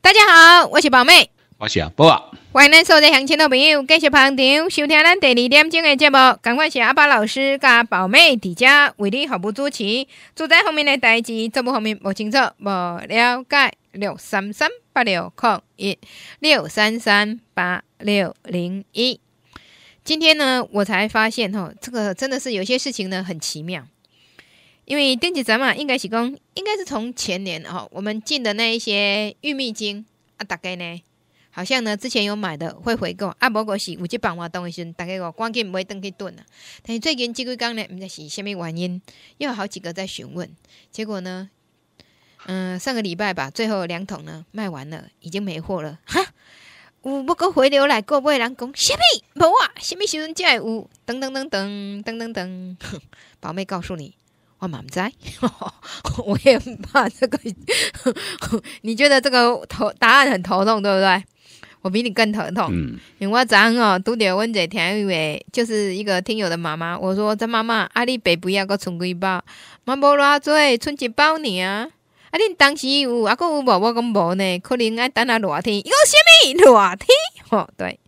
大家好，我是宝妹，我是阿宝啊。欢迎咱所有乡亲的朋友继续捧场收听咱第二点钟的节目。赶快是阿宝老师加宝妹伫遮为你服务主持。住在方面的代志，这部方面不清楚、不了解，六三三八六零一六三三八六零一。今天呢，我才发现哈，这个真的是有些事情呢很奇妙。因为电子展嘛，应该是讲，应该是从前年哦，我们进的那一些玉米精啊，大概呢，好像呢之前有买的会回购啊，无过是有这办活动的时，大概我赶紧买登去炖了。但是最近几个刚呢，唔知是虾米原因，又有好几个在询问，结果呢，嗯，上个礼拜吧，最后两桶呢卖完了，已经没货了哈。有不过回流来过买人讲虾米无啊，虾米时阵才会有？噔噔噔噔噔噔噔，宝妹告诉你。我满在，我也很怕这个。你觉得这个头答案很头痛，对不对？我比你更头痛。嗯，因为我早上哦，拄着阮者听一位，就是一个听友的妈妈。我说：“这妈妈，阿你爸不要个存几包？嘛无偌多，存一包呢？啊，恁当时有，啊，个有无？我讲无呢，可能爱等啊热天。有虾米热天？吼，对，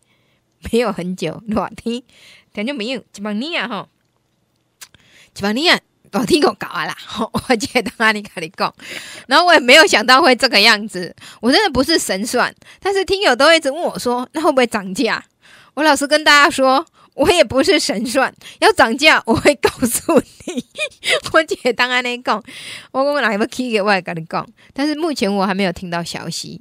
没有很久热天，听就没有一万年啊！吼，一万年啊！我听我搞完啦，我觉得阿你跟你讲，然后我也没有想到会这个样子，我真的不是神算，但是听友都一直问我说，那会不会涨价？我老实跟大家说，我也不是神算，要涨价我会告诉你。我姐当阿你讲，我讲哪个 key 给我也跟你讲，但是目前我还没有听到消息。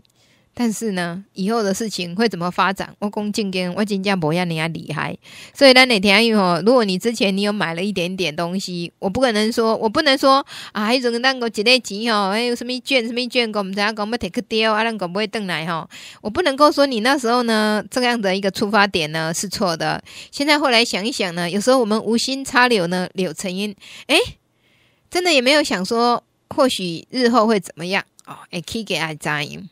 但是呢，以后的事情会怎么发展？我讲正经，我真正不要你啊厉害。所以咱哪天因为如果你之前你有买了一点点东西，我不可能说，我不能说啊，迄种那个一个钱吼，还有什么券什么券，我们知影讲要摕去丢啊，咱个不会登来吼。我不能够说你那时候呢，这样的一个出发点呢是错的。现在后来想一想呢，有时候我们无心插柳呢，柳成荫。诶，真的也没有想说，或许日后会怎么样哦？诶，可以给爱扎英。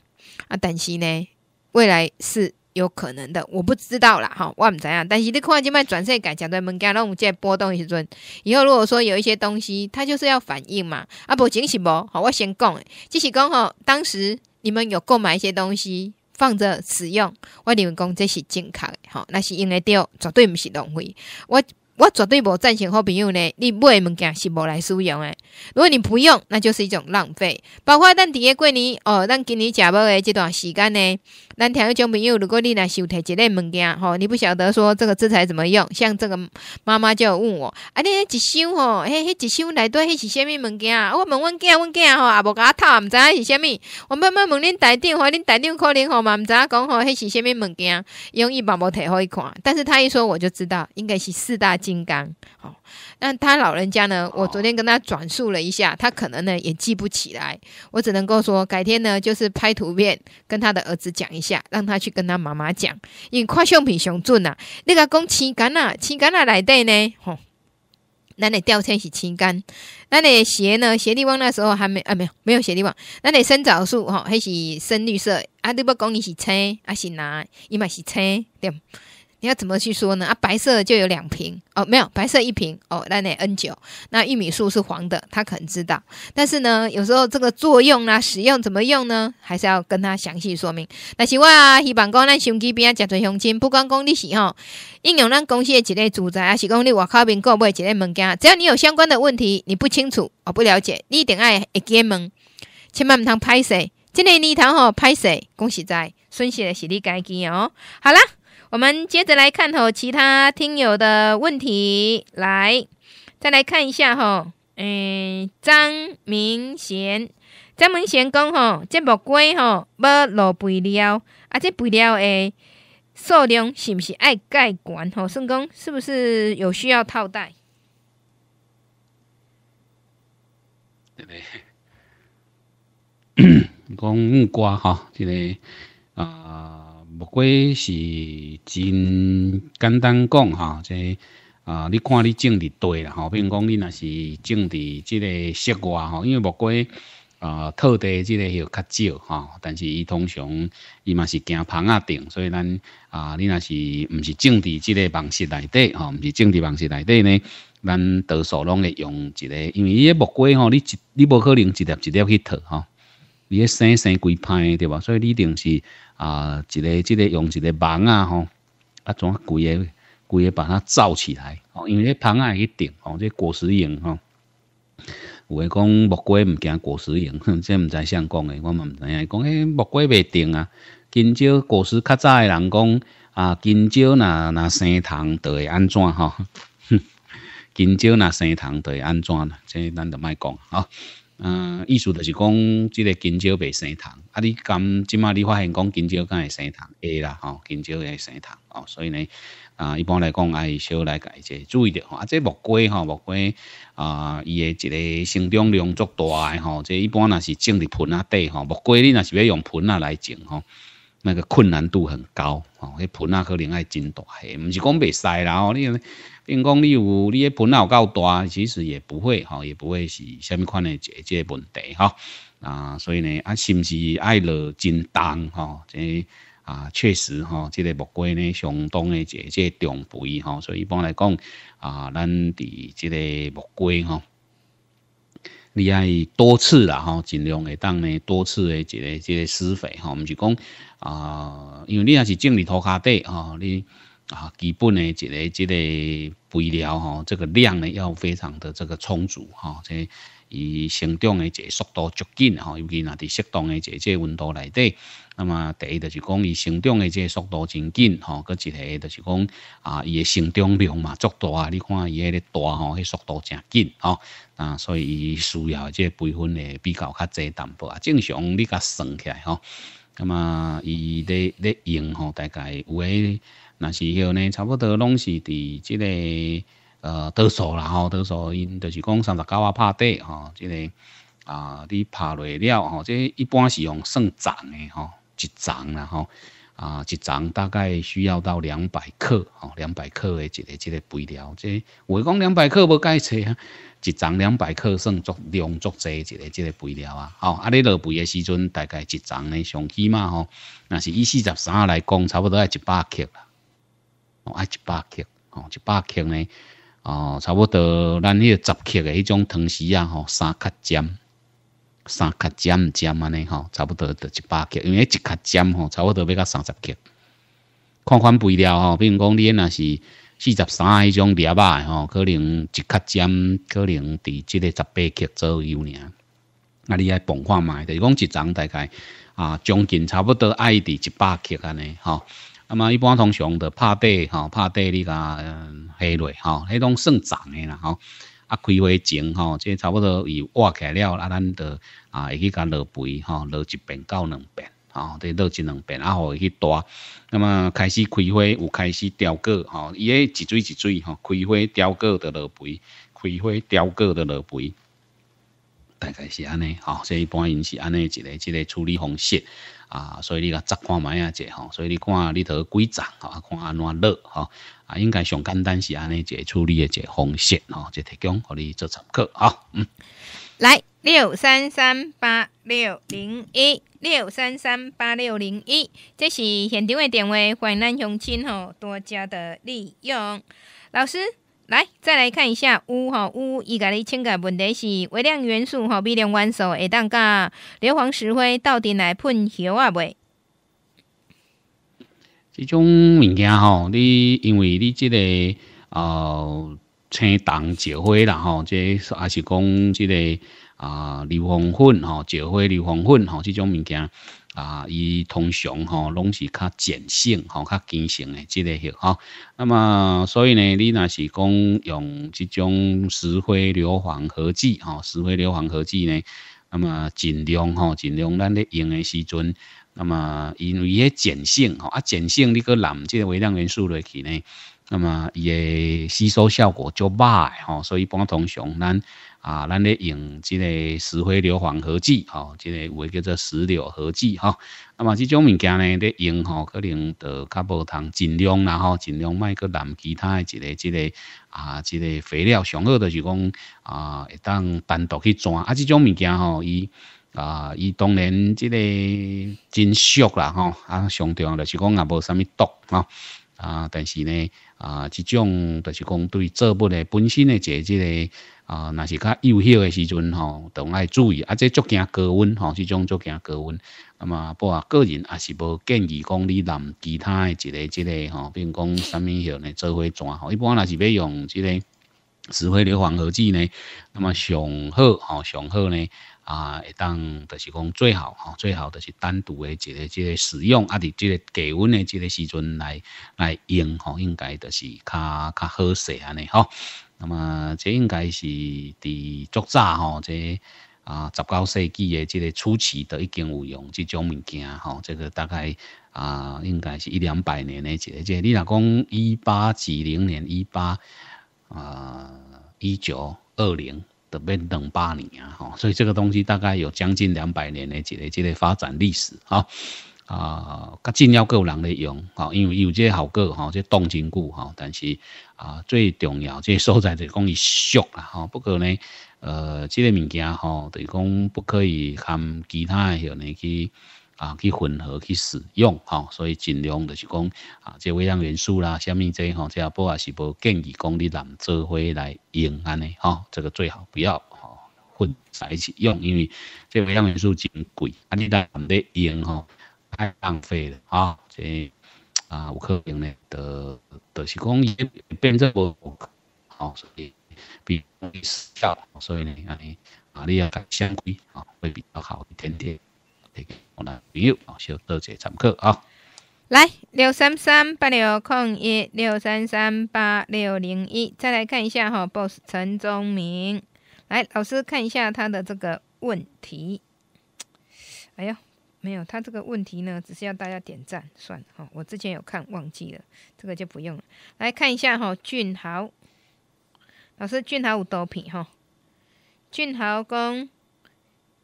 啊，但是呢，未来是有可能的，我不知道啦，哈，我唔知样。但是你看，今摆转世改，讲对物件，拢有这波动时阵，以后如果说有一些东西，它就是要反应嘛。啊，不，惊喜不？好，我先讲，即是讲吼，当时你们有购买一些东西放着使用，我你们讲这是正确的，哈，那是用得到，绝对不是浪费。我。我绝对无赞成好朋友呢，你买物件是无来使用诶。如果你不用，那就是一种浪费。包括咱伫诶过年哦，咱今年食某诶即段时间呢，咱听一种朋友，如果你若收摕一个物件吼，你不晓得说这个制裁怎么用，像这个妈妈就有问我，啊，你一箱吼，迄迄一箱内底迄是虾物物件啊？我问阮囝，阮囝吼也无甲我套，毋知影是虾物。我慢慢问恁台长，吼恁台长可能吼嘛毋知影讲吼，迄是虾物物件？用伊把无摕互伊看，但是他一说我就知道，应该是四大。金刚，吼，那他老人家呢？我昨天跟他转述了一下，他可能呢也记不起来。我只能够说，改天呢就是拍图片跟他的儿子讲一下，让他去跟他妈妈讲。因为快相比熊准呐，那个讲青干呐，青干呐来对呢，吼，那你掉线是青干，那你鞋呢？鞋地方那时候还没啊，没有没有鞋地方，那你生枣树哈，还是深绿色啊？你不？讲你是青，还是拿伊嘛是青对。你要怎么去说呢？啊，白色就有两瓶哦，没有白色一瓶哦，那那 N 九，那玉米素是黄的，他可能知道。但是呢，有时候这个作用啊、使用怎么用呢，还是要跟他详细说明。但是我，希望讲咱手机边啊，真侪乡亲，不管讲你是吼应用咱公司的一个住宅，还是讲你外口边购买一个物件，只要你有相关的问题，你不清楚哦，不了解，你一定爱会记问，千万唔通拍摄，今年你堂吼拍摄，恭喜在，损失的是你家己哦。好啦。我们接着来看吼其他听友的问题，来再来看一下吼，诶，张明贤，张明贤讲吼，这木龟吼要落肥料，啊，这肥料诶数量是不是爱盖管吼？顺讲是不是有需要套袋？对对，讲木瓜哈，这个啊。木瓜是真简单讲哈，即啊，你看你种伫地啦吼，比如讲你若是种伫即个室外吼，因为木瓜啊，土地即个又较少吼，但是伊通常伊嘛是惊棚啊顶，所以咱啊，你若是毋是种伫即个房室内底吼，毋是种伫房室内底呢，咱多数拢会用一个，因为伊个木瓜吼，你一你无可能一粒一粒去套吼。伊咧生生规歹对吧？所以你一定是啊，一个即个用一个网啊吼，啊怎规个规个把它罩起来哦，因为迄芳啊会去顶哦，这果实蝇吼。有诶讲木瓜毋惊果实蝇，这毋知啥讲诶，我嘛毋知影。讲迄木瓜袂定啊，金蕉果实较早诶人讲啊，金蕉若若生虫，着会安怎吼？金蕉若生虫，着会安怎啦？这咱着莫讲吼。嗯，意思就是讲，即个金蕉袂生虫。啊，你今即马你发现讲金蕉敢会生虫？会啦吼，金蕉会生虫哦。所以呢，啊，一般来讲，爱小来家者注意着吼。啊，这木瓜吼，木瓜啊，伊诶一个生长量足大诶吼。这一般若是种伫盆仔底吼，木瓜你若是要用盆仔来种吼，那个困难度很高吼。迄盆仔可能爱真大下，毋是讲袂使啦吼。你。因讲你有你个盆有够大，其实也不会吼，也不会是虾米款的这这问题吼。啊，所以呢，啊，是毋是爱落真重吼？这啊，确实吼，这个木瓜呢，相当的这这重肥吼。所以一般来讲啊，咱伫这个木瓜吼，你爱多次啦吼，尽量会当呢多次的一个这个施肥吼，毋是讲啊，因为你若是种伫土骹底吼，你。啊，基本的一个这个肥料吼，这个量呢要非常的这个充足哈，这伊生长的这速度足紧吼，尤其若伫适当的这这温度内底，那么第一就是讲伊成长的这速度真紧哈，搁一个就是讲啊，伊的成长量嘛足大，你看伊迄个大吼，迄速度真紧吼，啊，所以伊需要这培训的比较较济淡薄啊，正常你甲算起来吼，那么伊咧咧用吼，大概有诶。那是迄呢，差不多拢是伫即个呃多数啦吼，多数因就是讲三十九啊拍底吼，即个啊你拍落了吼，即一般是用算长诶吼，一长啦吼。啊一长大概需要到两百克吼，两百克诶一个即个肥料，即话讲两百克无解切啊，一长两百克算足量足济一个即个肥料啊，吼啊你落肥诶时阵大概一长呢上起码吼，若是以四十三来讲，差不多要一百克啦。哦，爱一百克，哦，一百克呢，哦，差不多咱迄个十克的迄种汤匙啊，吼，三克尖，三克尖尖安尼吼，差不多得一百克，因为一克尖吼，差不多要到三十克。看款肥料吼，比如讲你若是四十三迄种粒仔吼，可能一克尖可能伫即个十八克左右尔。啊，你爱磅看卖，就是讲一丛大概啊，将近差不多爱伫一百克安尼吼。那么一般通常的拍底吼，拍底你甲下落吼，迄种算长的啦吼。啊，开花前吼，即差不多伊挖起来了，啊，咱着啊会去甲落肥吼，落一遍到两遍吼，得落一两遍，啊，互伊去大。那么开始开花有开始凋果吼，伊个一水一水吼，开花凋果的落肥，开花凋果的落肥。大概是安尼吼，所以一般因是安尼一个一个处理方式。啊，所以你甲摘看卖啊者吼，所以你看你头几丛吼，看安怎落吼，啊，应该上简单是安尼一个处理的一个方式吼，就提供互你做参考吼，嗯，来六三三八六零一六三三八六零一，这是现场的电话，欢迎咱乡亲吼多加的利用，老师。来，再来看一下钨哈钨，伊甲你请个问题是微量元素哈，微量元素会当甲硫磺石灰到底来喷叶啊袂？这种物件吼，你因为你即个呃青铜石灰啦吼，这也是讲即个啊硫磺粉吼，石灰硫磺粉吼，这种物件。啊，伊通常吼拢是较碱性吼，较碱性的即个血吼。那么，所以呢，你若是讲用即种石灰硫磺合剂吼，石灰硫磺合剂呢，那么尽量吼，尽量咱咧用的时阵，那么因为伊碱性吼，啊碱性你个淋即个微量元素落去呢，那么伊的吸收效果就歹吼，所以一般通常咱。啊，咱咧用即个石灰硫磺合剂，吼，即个有诶叫做石硫合剂，吼。那么即种物件呢，咧用吼，可能着较无通尽量啦，吼，尽量莫去淋其他诶一个即个啊，即个肥料，上好就是讲啊，会当单独去转。啊，即种物件吼，伊啊，伊当然即个真俗啦，吼，啊，上重要就是讲也无啥物毒，吼。啊，但是呢，啊，即种就是讲对作物的本身的这即个啊，若是较幼小的时阵吼，都爱注意，啊，这足惊高温吼，即种足惊高温。那么，不啊个人也是无建议讲你淋其他的一个即个吼，比如讲啥物许呢？做花砖吼，一般若是要用即个石灰硫磺合剂呢，那么上好吼，上好呢。啊，会当就是讲最好吼，最好就是单独的一个即个使用，啊，伫即个低温的即个时阵来来用吼，应该就是较较好势安尼吼。那么这应该是伫作早吼，这啊十九世纪的即个初期都已经有用即种物件吼，这个大概啊应该是一两百年的一个，即你若讲一八几零年，一八啊一九二零。的变等八年啊，哈，所以这个东西大概有将近两百年的这个这个发展历史啊啊，较紧要够人来用哈，因为伊有这好个哈，这动筋骨哈，但是啊最重要这所在就讲伊俗啦吼，不过呢呃这个物件吼，等于讲不可以含其他的许呢去。啊，去混合去使用，吼，所以尽量就是讲啊，这微量元素啦，虾米这吼，这也不也是无建议讲你揽做伙来用安尼，吼，这个最好不要吼混在一起用，因为这微量元素真贵，啊，你在含咧用吼，太浪费了，啊，这啊有可能呢，的就是讲伊变成无，好，所以比容易失效，所以呢，安尼啊，你要改相规，啊，会比较好一点点。我的朋友啊，小多谢参考啊。来六三三八六空一六三三八六零一，再来看一下哈，boss 陈忠明，来老师看一下他的这个问题。哎呀，没有，他这个问题呢，只是要大家点赞，算了哈。我之前有看忘记了，这个就不用了。来看一下哈，俊豪老师，俊豪有多品哈？俊豪公。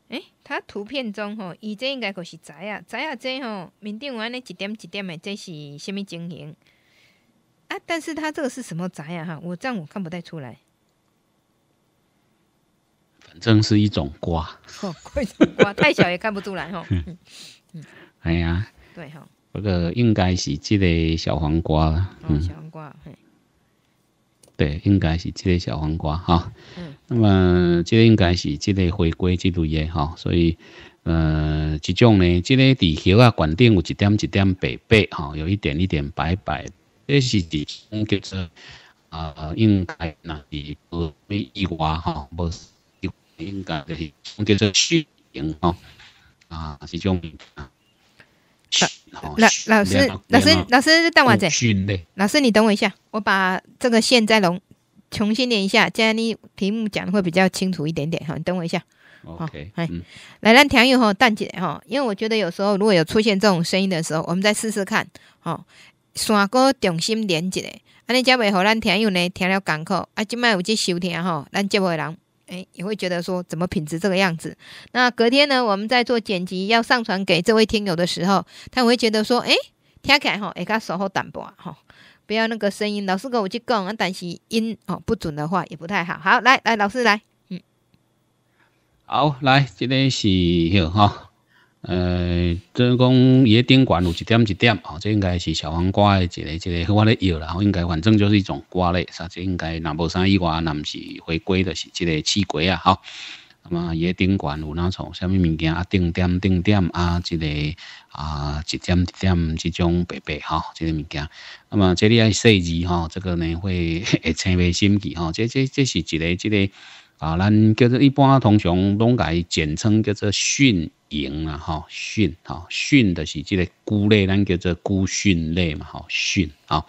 诶，他图片中吼，伊这应该就是宅啊，宅啊这吼，面顶有安尼一点一点的，这是虾米情形？啊，但是他这个是什么宅啊？哈，我这样我看不太出来。反正是一种瓜。哦，一种瓜，太小也看不出来吼。嗯嗯。哎呀。对哈。这个应该是这个小黄瓜了。嗯，小黄瓜。嘿。对，应该是这个小黄瓜哈。嗯。那么，这个应该是这个回归这类的哈，所以，呃，这种呢，这个地球啊，管顶有一点一点白白哈，有一点一点白白，这是一种叫做啊，应该那是无咩意外哈，无应该就是叫做虚型哈，啊，是种啊。老老师，老师，老师，等我一下。老师，你等我一下，我把这个线再龙重新连一下，这样你题目讲的会比较清楚一点点哈。你等我一下。OK，哎，来，咱听友哈，淡姐哈，因为我觉得有时候如果有出现这种声音的时候，我们再试试看，哈，线哥重新连一下，安尼才袂好咱听友呢听了艰苦，啊，即摆有去收听哈，咱节目的人。哎，也会觉得说怎么品质这个样子？那隔天呢，我们在做剪辑要上传给这位听友的时候，他会觉得说，哎，听起来哈，哎，他说话淡薄吼，不要那个声音，老师跟我去讲，但是音哦不准的话也不太好。好，来来，老师来，嗯，好，来，这个是哈。呃，即讲伊个顶管有一点一点，吼，这应该是小黄瓜的一个一个我咧药啦，吼，应该反正就是一种瓜类，啥这应该若无啥意外，若毋是回归的是即个气鬼啊，吼。那么伊个顶管有哪种啥物物件啊？定点定点啊，即个啊一点一点即种白白吼，即个物件。那么这里爱设置吼，这个呢会 会青袂心机吼，这这这是一个即个啊，咱叫做一般通常拢改简称叫做训。蝇啊，吼蕈，吼蕈的是即个菇类，咱叫做菇蕈类嘛，吼蕈，吼。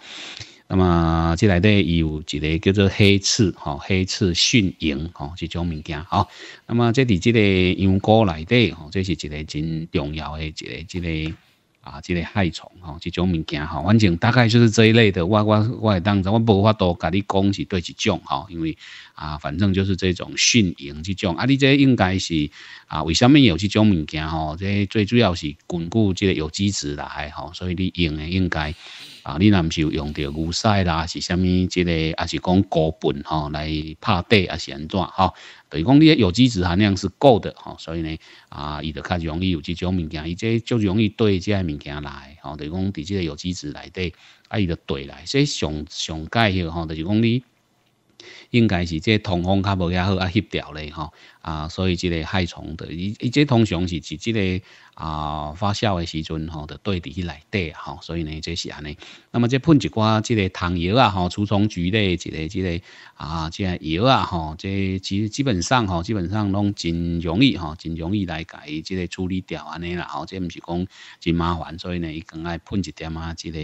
那么即内底有一个叫做黑刺，吼黑刺蕈蝇，吼即种物件，吼。那么这伫即个羊菇内底，吼这是一个真重要的一个即个。啊，这个害虫吼，这种物件吼，反正大概就是这一类的。我我我当中我无法度甲你讲是对一种吼，因为啊，反正就是这种驯营这种。啊，你这应该是啊，为什么有这种物件吼？这最主要是巩固这个有机质来吼，所以你用的应该啊，你若毋是用着牛屎啦，是啥物即个，还是讲高粪吼来拍底，还是安怎吼？等于讲你的有机质含量是够的吼，所以呢，啊，伊就较容易有即种物件，伊这就容易对即个物件来吼，等于讲伫即个有机质内底，啊，伊就对来，所以上上介许吼，就是讲你。应该是这通风较无遐好啊，翕掉咧吼啊，所以即个害虫的，伊伊这通常是是即个啊发酵的时阵吼，就对伫迄内底吼，所以呢，这是安尼。那么这喷一寡即个糖油啊吼，除虫菊类一个即个啊，即个药啊吼，这其实基本上吼，基本上拢真容易吼，真容易来甲伊即个处理掉安尼啦吼，这毋是讲真麻烦，所以呢，伊更爱喷一点啊，即个。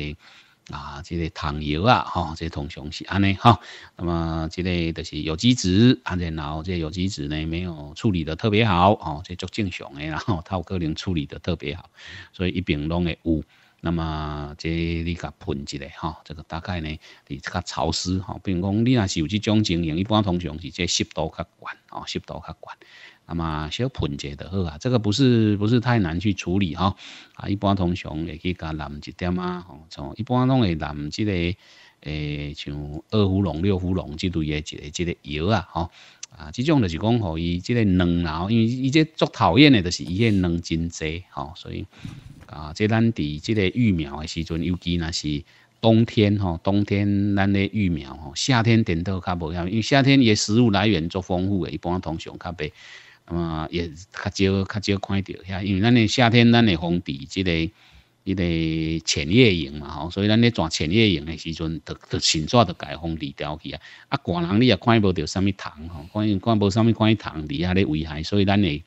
啊，这个糖油啊，吼，这通常是安尼哈。那么这个就是有机质，啊，然后这有机质呢没有处理的特别好，哦，这足正常的，然后它有可能处理的特别好，所以一并拢会有。那么这你甲喷一下哈，这个大概呢，你较潮湿哈，比如讲你若是有这种情形，一般通常是这湿度较悬，哦，湿度较悬。那么小喷一下就好啊，这个不是不是太难去处理哈啊，一般通常会去加淋一点啊，吼，从一般拢会淋即个诶，像二胡龙、六胡龙即类诶一个即个药啊，吼啊，即种就是讲吼伊即个卵后，因为伊这足讨厌诶，就是伊个卵真济吼，所以啊，即咱伫即个育苗诶时阵，尤其若是冬天吼，冬天咱咧育苗吼，夏天点都较无效，因为夏天伊食物来源足丰富诶，一般通常较袂。那么也较少较少看到遐，因为咱的夏天咱的风地即个迄个浅叶营嘛吼，所以咱咧转浅叶营的时阵，得得先抓得改风地调去啊。啊，寒人你也看无到啥物虫吼，看看无啥物看虫伫遐咧危害，所以咱会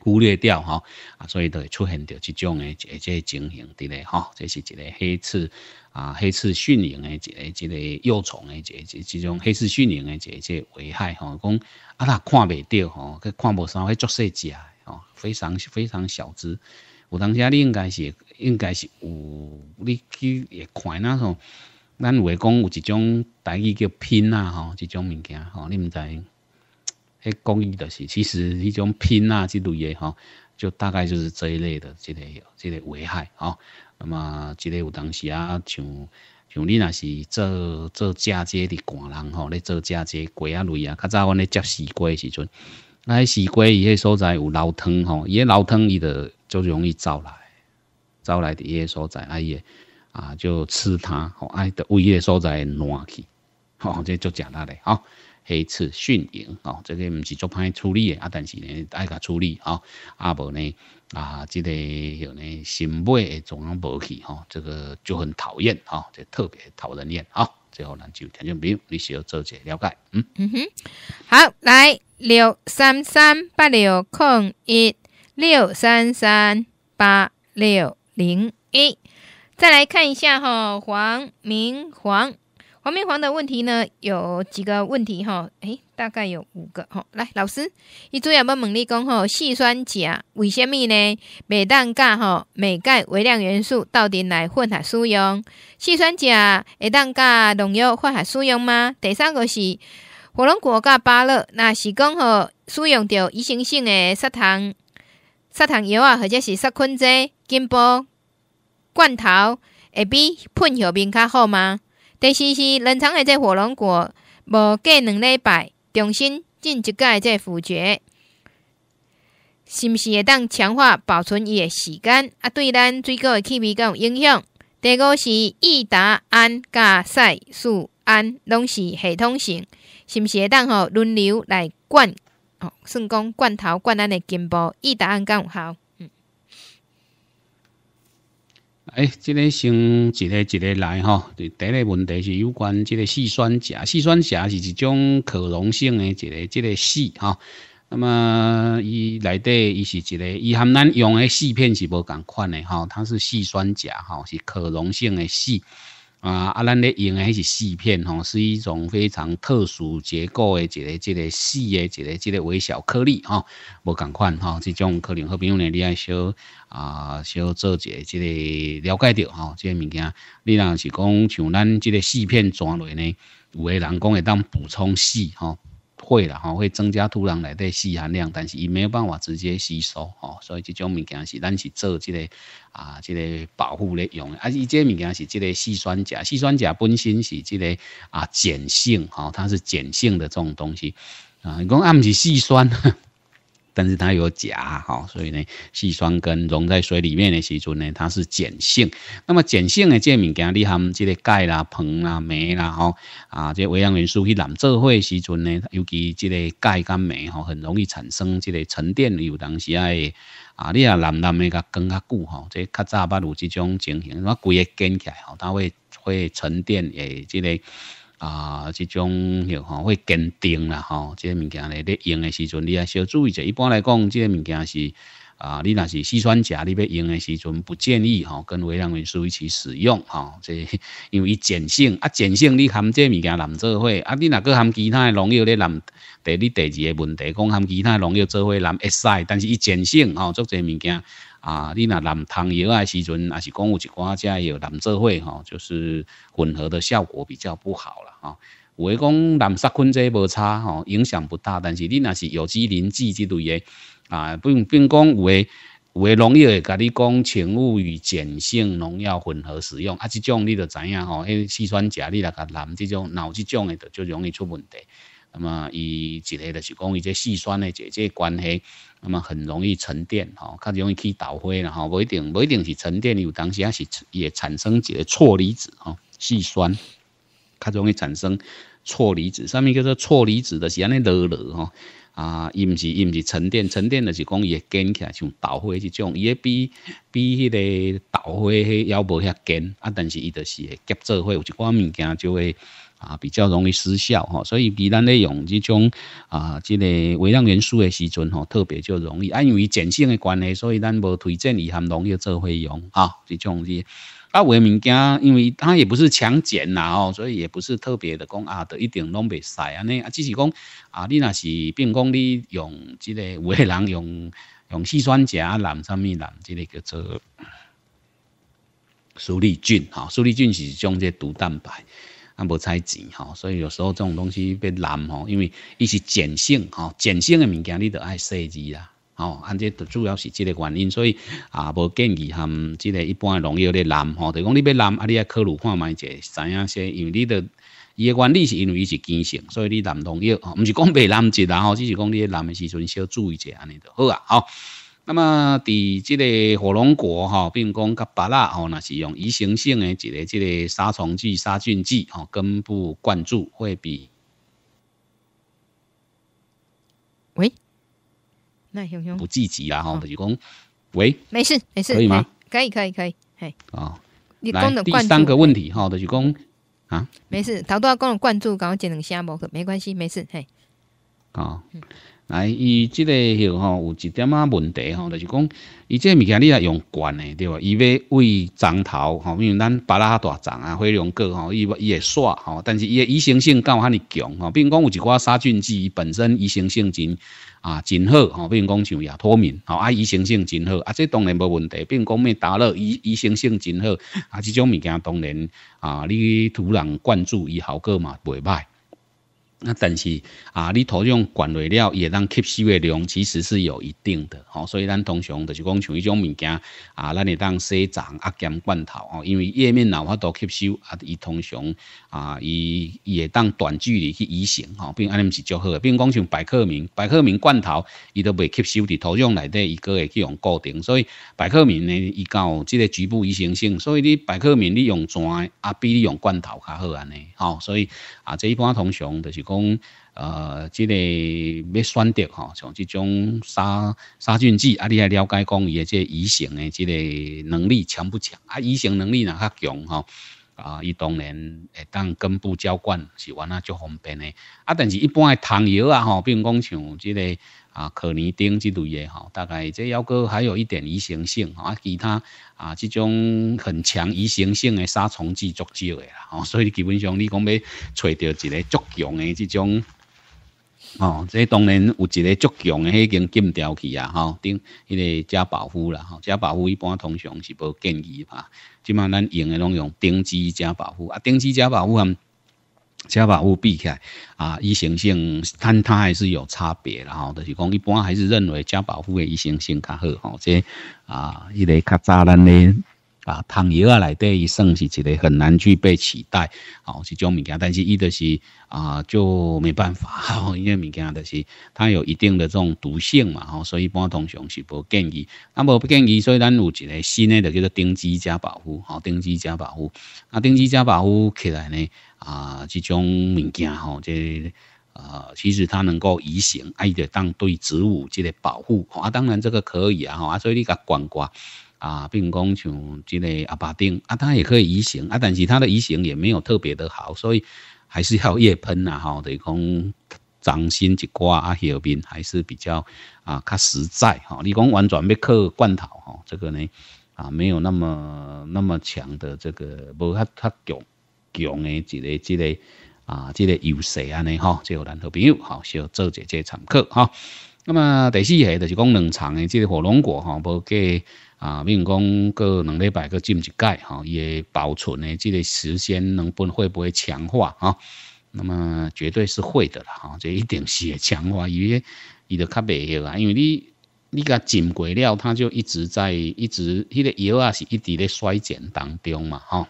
忽略掉吼，啊，所以就会出现着即种诶即个情形伫咧吼，这是一个黑刺。啊，黑刺迅蝇诶，一个即个幼虫诶，即即即种黑刺迅蝇诶，即即危害吼，讲啊，若看袂到吼，佮看无啥，会足细只吼，非常非常小只。有当时你应该是应该是有你去会看那种，咱有诶讲有一种台语叫拼啊吼，即种物件吼，你毋知，迄讲伊就是其实迄种拼啊之类诶吼，就大概就是这一类的即个即个危害吼。那么，即个有当时啊，像像你若是做做嫁接的寒人吼，咧做嫁接鸡啊类啊，较早阮咧接西瓜时阵，那西瓜伊迄所在有老汤吼，伊迄老汤伊就就容易走来，走来伫伊迄所在，啊伊诶啊就吃它吼，啊的胃迄所在烂去，吼这就食它咧，吼。黑刺迅蝇吼，这个毋是足歹处理诶，啊但是呢爱甲处理吼，啊无呢。啊，这个有呢，心尾总样无去哈，这个就很讨厌哈，这特别讨人厌哈。最后咱就听众朋友，你需要做些了解，嗯嗯哼，好，来六三三八六空一六三三八六零一，再来看一下哈，黄明黄。黄明煌的问题呢，有几个问题哈？诶，大概有五个哈。来，老师，伊主要要问你讲吼，细酸钾为什么呢？镁、氮、钙吼，镁、钙微量元素到底来混合使用？细酸钾、镁、氮、钙农药混合使用吗？第三个是火龙果甲芭乐，那是讲吼使用着异性性的砂糖、砂糖油啊，或者是杀菌剂、金箔罐头，会比喷药面较好吗？第四是冷藏的这火龙果，无过两礼拜，重新进一届这腐蕨，是毋是会当强化保存伊的时间？啊，对咱水果的气味有影响。第五是益达胺加赛素胺，拢是系统性，是毋是会当吼轮流来灌？哦，算讲罐头灌咱的金箔，益达胺敢有效？诶，这个先一个一个来哈。第一个问题是有关这个细酸钾，细酸钾是一种可溶性的一个这个硒哈。那么伊内底伊是一个，伊含咱用的硒片是无共款的哈，它是细酸钾哈，是可溶性的硒。啊，啊，咱咧用诶迄是细片吼，是一种非常特殊结构诶一个、一个细诶、一个、一个微小颗粒吼，无共款吼，这种可能好朋友呢，你爱小啊，小做一个即个了解着吼，即个物件，你若是讲像咱即个细片转落呢，有诶人讲会当补充细吼，会啦，吼，会增加土壤内底硒含量，但是伊没有办法直接吸收，吼，所以这种物件是咱是做这个啊，这个保护咧用的。啊，伊这物件是这个硒酸钾，硒酸钾本身是这个啊碱性，吼，它是碱性的这种东西啊，你讲啊，毋是硒酸。但是它有钾，哈，所以呢，细酸根溶在水里面的时阵呢，它是碱性。那么碱性的这物件，你含这个钙啦、硼啦、镁啦，吼啊，这微量元素去染做伙时阵呢，尤其这个钙跟镁，吼，很容易产生这个沉淀，有当时啊，啊，你啊染染的个更较久，吼，这较早捌有这种情形，那规个建起来，吼，它会会沉淀诶，这个。啊，这种有吼会坚定啦吼，这个物件咧咧用的时阵，你也小注意者。一般来讲，这个物件是啊，你若是细酸钾，你要用的时阵，不建议吼跟微量元素一起使用吼。这 因为伊碱性啊，碱性你含这物件难做伙，啊，你若个含其他的农药咧难，第你第二个问题，讲含其他农药做伙难会使，但是伊碱性吼，做这物件。啊，你那染汤药啊时阵，还是讲有一寡家有难做伙吼，就是混合的效果比较不好啦哈。有诶讲染杀菌这无差吼，影响不大，但是你那是有机磷剂这类诶啊，并并讲有诶有诶农药会甲你讲，请勿与碱性农药混合使用啊，这种你就知影吼，迄细酸钾你来甲染这种脑这种诶，就就容易出问题。那么伊一个就是讲伊这细酸的这这关系，那么很容易沉淀吼，较容易去导灰啦吼，不一定不一定是沉淀，有当时也是也产生一个错离子吼，细酸，较容易产生错离子，上面叫做错离子的是安尼落落吼，啊，伊毋是伊毋是沉淀，沉淀的是讲伊会坚起来像导灰即种，伊会比比迄个导灰迄要无遐坚啊，但是伊就是会结做伙，有一寡物件就会。啊，比较容易失效吼，所以比咱咧用这种啊，这个微量元素的时阵吼，特别就容易。啊，因为碱性的关系，所以咱无推荐伊含农药做会用啊，这种的。啊，有物件，因为它也不是强碱呐哦，所以也不是特别的讲啊，的一定拢袂使安尼啊，只是讲啊，你若是并讲你用这个有的人用用细酸钾染上面染这个叫做苏利菌哈，苏利菌是种这毒蛋白。啊，无采钱吼，所以有时候这种东西被染吼，因为伊是碱性吼，碱性的物件你得爱设置啦，吼，按这主要是这个原因，所以啊，无建议含这个一般的农药咧滥吼，就讲你要滥啊，你要考虑看卖者，知影些，因为你的伊的原理是因为伊是碱性，所以你滥农药吼，毋是讲袂滥一啦吼，只是讲你滥的时阵小注意者安尼就好啊，吼。那么，伫即个火龙果吼，比如讲甲巴拉吼，那是用移行性的一个即个杀虫剂、杀菌剂吼，根部灌注会比。那熊熊不积极啦吼，就是讲，喂，没事没事，可以吗？可以可以可以，嘿。哦，来第三个问题哈，就是讲啊，没事，头都要讲灌注，赶快剪两下无可，没关系，没事，嘿。哦。来，伊即个迄吼有一点仔问题吼，就是讲，伊即个物件你若用惯诶，对无？伊要喂樟头吼，因为咱巴拉大樟啊、灰龙果吼，伊伊会煞吼，但是伊诶移行性够遐尼强吼，比如讲有一寡杀菌剂伊本身移行性真啊真好吼，比如讲像亚托敏吼，啊移行性真好，啊这当然无问题。比如讲咩达乐移移行性真好，啊即种物件当然啊，你土壤灌注伊效果嘛袂歹。那但是啊，你土壤灌落了，也当吸收的量其实是有一定的，吼，所以咱通常就是讲像一种物件啊，咱会当洗脏啊兼罐头哦，因为叶面哪法都吸收啊，伊通常啊，伊伊会当短距离去移行吼，并安尼毋是足好，比如讲像百克明，百克明罐头伊都袂吸收伫土壤内底，伊个会去用固定，所以百克明呢，伊有即个局部移行性，所以你百克明你用砖啊，比你用罐头较好安尼，吼，所以啊，这一般通常就是讲。讲呃，即个要选择吼，像即种杀杀菌剂，啊，你爱了解讲伊诶即个移行诶即个能力强不强？啊，移行能力若较强吼，啊，伊当然会当根部浇灌是完啊足方便诶。啊，但是一般诶糖药啊吼，比如讲像即个啊可尼丁即类诶吼，大概这要个还有一点移行性啊，其他啊即种很强移行性诶杀虫剂足少诶啦，吼，所以基本上你讲要找到一个足强诶即种。哦，这当然有一个足强的，迄经禁掉去啊，吼，顶迄个加保护啦，吼，加保护一般通常是无建议吧，即码咱用的拢用丁基加保护啊，丁基加保护啊，加保护比起来啊，医性性但它还是有差别啦吼，就是讲一般还是认为加保护的医性性较好吼，这啊，一个较早咱咧。啊，汤药啊内底伊算是一个很难具备取代，吼，是种物件，但是伊就是啊，就没办法，吼，因为物件就是它有一定的这种毒性嘛，吼，所以一般通常是无建议，啊无不建议，所以咱有一个新的就叫做丁基加保护，吼，丁基加保护，啊，丁基加保护起来呢，啊，这种物件吼，这啊，其实它能够移形，啊，伊就当对植物这个保护，啊，当然这个可以啊，吼，啊，所以你甲管挂。啊，并讲像这个阿巴丁啊，它也可以移形啊，但是它的移形也没有特别的好，所以还是要叶喷呐，哈，等于讲掌心一刮啊，后面还是比较啊较实在哈。你讲完全要靠罐头哈，这个呢啊没有那么那么强的这个，无较较强强的一个这个啊这个优势安尼哈，这个咱好朋友哈，需要做这参考哈。那么第四个就是讲冷藏的这个火龙果哈，无计。啊，比如讲过两礼拜个浸一盖哈，也保存呢这个时间能不会不会强化啊？那么绝对是会的啦哈，这一定是强化，因为伊就较袂晓啊，因为你你甲浸过了，它就一直在一直迄个药啊是一直咧衰减当中嘛哈。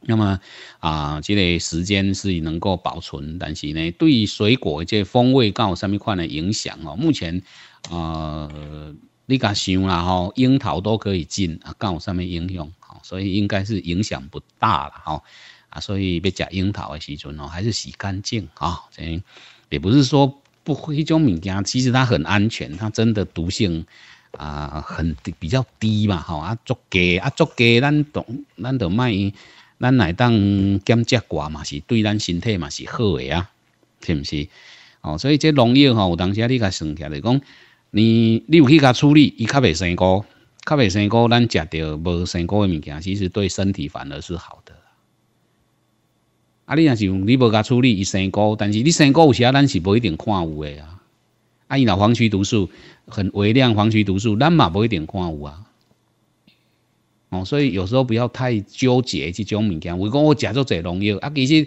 那么啊，这个时间是能够保存，但是呢，对水果这风味有上面款的影响哦，目前啊。你甲想啦吼，樱桃都可以进啊，刚好上面应用，好，所以应该是影响不大了哈啊，所以要食樱桃的时阵哦，还是洗干净啊，这也不是说不会一种物件，其实它很安全，它真的毒性啊很比较低嘛，吼啊足低啊足低，咱懂咱得卖，咱来当检测过嘛，是对咱身体嘛是好的啊，是毋是？哦，所以这农药吼，有当时你甲算起来讲。你你有去甲处理，伊较袂生菇，较袂生菇，咱食着无生菇的物件，其实对身体反而是好的。啊，你若是你无甲处理，伊生菇，但是你生菇有时啊，咱是无一定看有诶啊。啊，伊若黄曲毒素很微量，黄曲毒素咱嘛无一定看有啊。哦，所以有时候不要太纠结即种物件。为讲我食足侪农药，啊，其实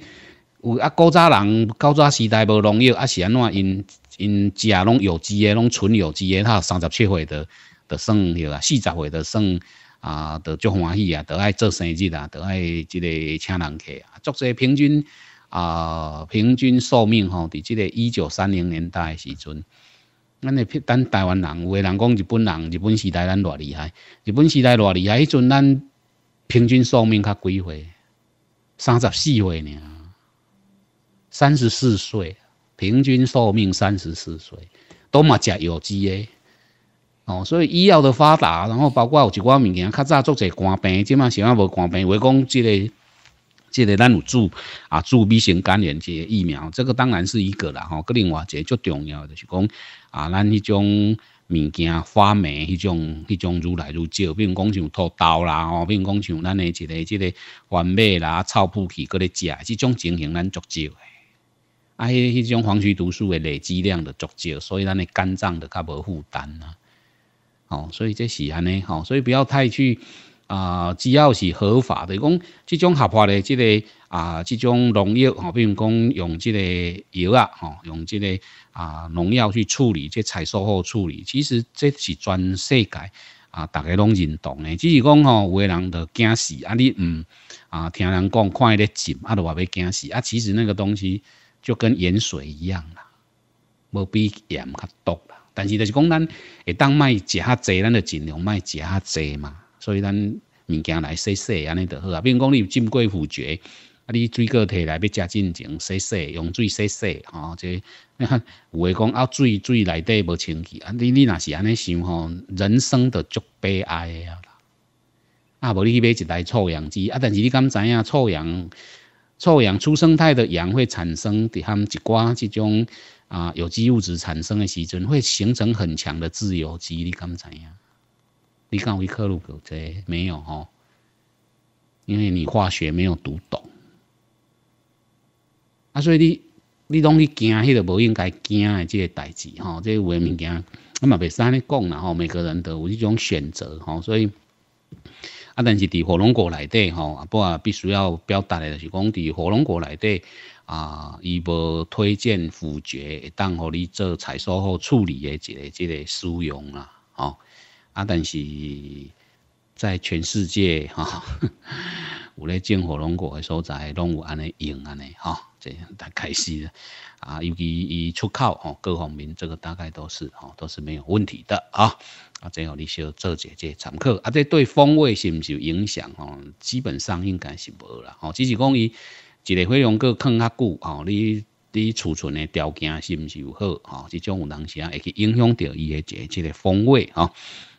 有啊，古早人古早时代无农药，啊是安怎因？因食拢有机诶，拢纯有机诶，他三十七岁的的算迄啊，四十岁的算啊，着足欢喜啊，着爱做生日啊，着爱即个请人客啊。足侪平均啊，平均寿命吼，伫即个一九三零年代时阵，咱诶咱台湾人，有诶人讲日本人，日本时代咱偌厉害，日本时代偌厉害，迄阵咱平均寿命较几岁？三十四岁呢，三十四岁。平均寿命三十四岁，都嘛食有机诶哦，所以医药的发达，然后包括有一寡物件，较早做者肝病，即嘛现在无肝病，话讲即个即个咱有注啊注 B 型肝炎这疫苗，这个当然是一个啦吼。个另外一个最重要的就是讲啊，咱迄种物件发霉，迄种迄种愈来愈少，比如讲像土豆啦吼，比如讲像咱的一个即个番麦啦、臭扑气搁咧食，即种情形咱足少的。啊，迄迄种黄曲毒素的累积量的足少，所以咱的肝脏的较无负担呐。哦，所以这是安尼，吼，所以不要太去啊，只要是合法的，讲这种合法的这个啊，这种农药，吼，比如讲用这个药啊，吼，用这个啊农药去处理，这采收后处理，其实这是全世界啊，大家拢认同的。只是讲吼，有的人就惊死，啊，你唔啊，听人讲看伊咧浸，啊，就话要惊死，啊，其实那个东西。就跟盐水一样啦，无比盐较毒啦。但是就是讲咱会当卖食较济，咱就尽量卖食较济嘛。所以咱物件来洗洗安尼就好啊。比如讲你有浸过腐蕨，啊，你水果摕来要食进前洗洗，用水洗洗吼。这你 看有诶讲啊，水水内底无清气啊。你你若是安尼想吼，人生的足悲哀诶啊。啊，无你去买一台臭氧机啊，但是你敢知影臭氧？臭氧出生态的氧会产生伫他们一寡这种啊有机物质产生的时阵，会形成很强的自由基。你敢知影？你敢维克鲁格这没有吼？因为你化学没有读懂啊，所以你你拢去惊迄个无应该惊的这个代志吼，这有诶物件，那嘛袂使安尼讲啦吼。每个人都有一种选择吼，所以。但是伫火龙果内底吼，啊不啊必须要表达的就是讲伫火龙果内底啊，伊无推荐辅决，会当互你做采收后处理的一个即个使用啦，吼啊，但是在全世界哈，有咧种火龙果的所在，拢有安尼用安尼吼，这大概是啊，尤其伊出口吼，各方面这个大概都是吼，都是没有问题的啊。啊，最后你小做者这参考，啊，这对风味是毋是有影响吼？基本上应该是无啦，吼，只是讲伊一个火龙果放较久，吼，你你储存的条件是毋是有好，吼，即种有当时啊会去影响到伊的这这个风味，吼。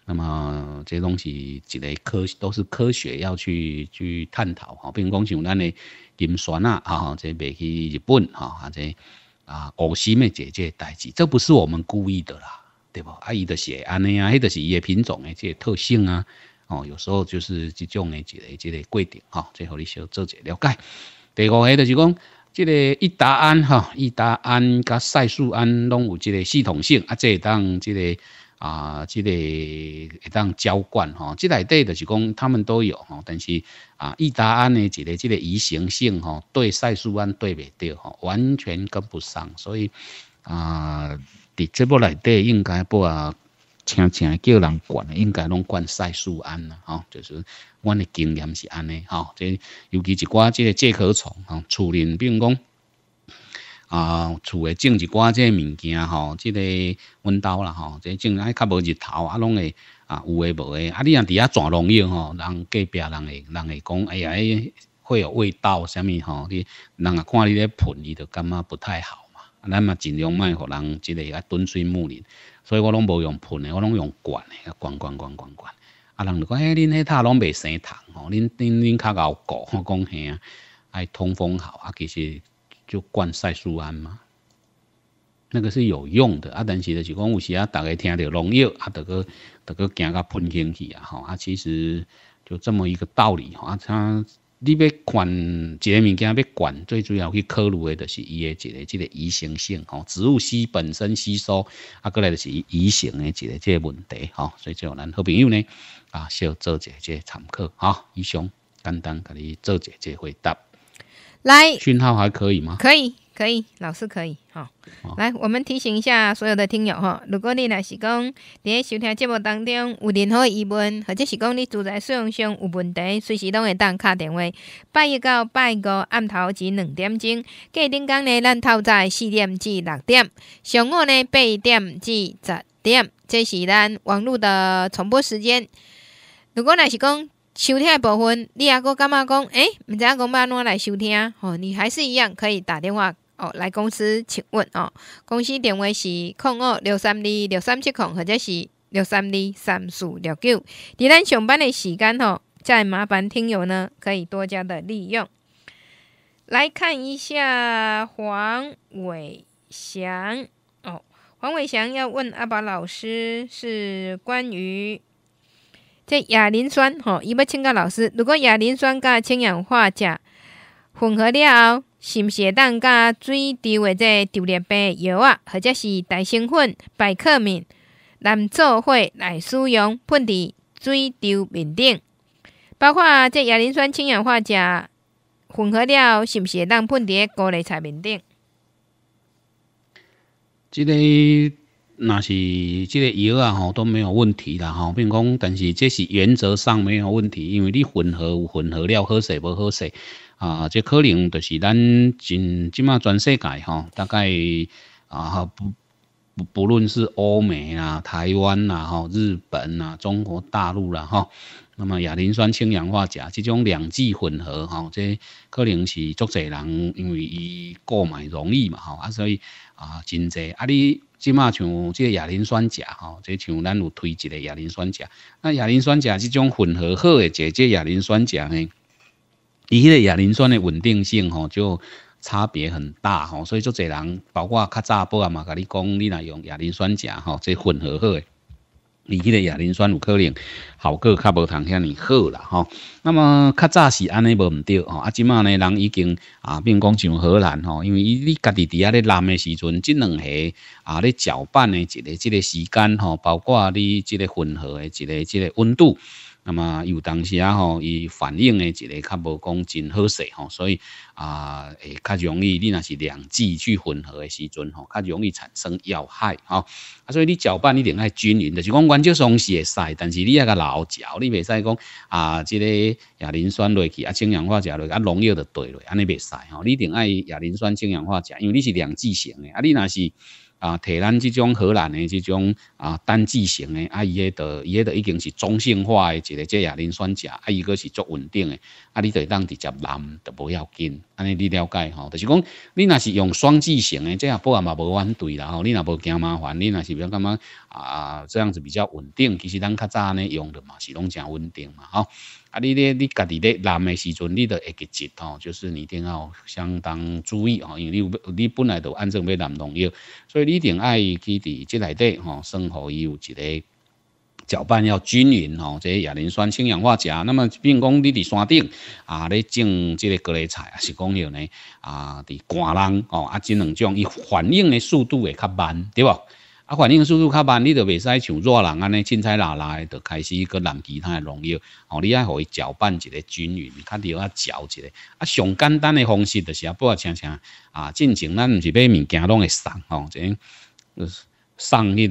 那么这东西一个科都是科学要去去探讨，吼，比如讲像咱的金酸啊，吼，这卖去日本，吼，或者啊恶心的这这代志，这不是我们故意的啦。对不？啊，伊的是安尼啊，迄就是伊的品种诶，即个特性啊，哦，有时候就是即种诶一个即个规定哈，最后你小做者了解。第五个就是讲，即个伊达胺哈，伊达胺甲赛素胺拢有即个系统性啊，即当即个啊，即个会当浇灌哈，即内底就是讲他们都有哈，但是啊，伊达胺诶一个即个移行性哈，对赛素胺对袂着哈，完全跟不上，所以啊。伫节目内底应该不啊，请请叫人管，应该拢管赛素安啦，吼，就是阮的经验是安尼，吼，即尤其一寡即个介壳虫，吼，厝里比如讲啊，厝诶种一寡即个物件，吼，即个温刀啦，吼，即种爱较无日头啊，拢会啊有诶无诶，啊，你若伫遐转农药，吼，人隔壁人会人会讲，哎呀，迄会有味道，啥物吼，你人啊看你咧喷，伊就感觉不太好。咱嘛尽量莫互人即个啊蹲水木林，所以我拢无用喷的，我拢用灌的，灌灌灌灌灌。啊，人就讲，哎，恁迄塔拢袂生虫吼，恁恁恁较熬固，我讲吓啊，爱通风好啊，其实就灌晒素胺嘛，那个是有用的啊。但是就是讲有时啊，逐个听着农药啊，得个得个惊甲喷进去啊，吼啊，其实就这么一个道理吼啊，它。你要管一个物件要管，最主要去考虑的就是伊的一个即个移行性吼，植物吸本身吸收，啊，过来就是移行的一个即个问题吼，所以就咱好朋友呢啊，小做一个参考哈，以上简单甲你做一个回答。来，讯号还可以吗？可以。可以，老师可以哈。来，我们提醒一下所有的听友哈，如果你若是讲在收听节目当中有任何疑问，或者是讲你住在使用上有问题，随时拢会当敲电话。拜一到拜五暗头至两点钟，隔顶工呢，咱透早四点至六点，上午呢八点至十点，这是咱网络的重播时间。如果若是讲收听部分，你阿哥感觉讲，诶，毋知影讲要怎来收听？吼，你还是一样可以打电话。哦，来公司请问哦，公司电话是空二六三二六三七空，或者是六三二三四六九。伫咱上班的时间吼，再麻烦听友呢，可以多加的利用。来看一下黄伟翔哦，黄伟翔要问阿宝老师是关于这亚磷酸吼，伊要请教老师，如果亚磷酸加氢氧化钾混合了后。是毋是会当甲水调的这调列病药啊，或者是代生粉、百克敏来做伙来使用喷伫水滴面顶，包括即亚磷酸氢氧化钾混合了，是毋是会当喷伫高丽菜面顶？这个那是这个药啊，吼都没有问题啦，吼。比如讲，但是这是原则上没有问题，因为你混合有混合了，好势无好势。啊，这可能就是咱今即马全世界吼，大概啊不不不论是欧美啊、台湾啦、吼日本啦、中国大陆啦吼，那么亚磷酸氢氧化钾这种两剂混合吼，这可能是足侪人因为伊购买容易嘛吼，啊所以啊真侪啊你即马像即个亚磷酸钾吼，即像咱有推一个亚磷酸钾，那亚磷酸钾即种混合好的这这亚磷酸钾呢？伊迄个亚磷酸诶稳定性吼，就差别很大吼，所以做侪人，包括较早波啊嘛，甲你讲，你若用亚磷酸钾吼，即混合好诶，你迄个亚磷酸有可能效果较无通遐尼好啦吼。那么较早是安尼无毋对吼，啊，即马呢人已经啊，变讲上荷兰吼，因为伊你家己伫遐咧淋诶时阵，即两下啊咧搅拌诶一个即个时间吼，包括你即个混合诶一个即个温度。那么有当时啊吼，伊反应的一个较无讲真好势吼，所以啊会较容易，你若是两剂去混合的时阵吼，较容易产生药害吼。啊，所以你搅拌一定要均匀，就是讲原则上是会使，但是你要甲老搅，你袂使讲啊，即个亚磷酸落去啊，氢氧化钾落去啊，农药就对落，安尼袂使吼。你一定爱亚磷酸氢氧化钾，因为你是两剂型的啊，你若是。啊，摕咱即种荷兰的即种啊单剂型的，啊伊迄个伊迄个已经是中性化的一个即亚磷酸钾，啊伊个是足稳定的，啊你会当直接淋都无要紧，安尼你了解吼？就是讲你若是用双剂型的，即下不然嘛无反对啦吼，你若无惊麻烦，你若是比较感觉啊这样子比较稳定，其实咱较早安尼用的嘛是拢诚稳定嘛吼。啊，你咧，你家己咧淋的时阵，你得会记吼，就是你一定要相当注意吼，因为你有你本来都按正要淋农药，所以你一定爱去伫即内底吼，生活伊有一个搅拌要均匀吼，即亚磷酸氢氧化钾。那么，比如讲你伫山顶啊，咧种即个各类菜，是讲有呢啊，伫寒人哦，啊，即两种伊反应的速度会较慢，对无？啊，反应速度较慢，你就袂使像热人安尼凊彩拉拉，就开始去淋其他的农药。哦，你爱互伊搅拌一个均匀，较着啊搅一个。啊，上简单的方式就是啊，不啊，请请啊，进前咱毋是买物件拢会送吼，即送迄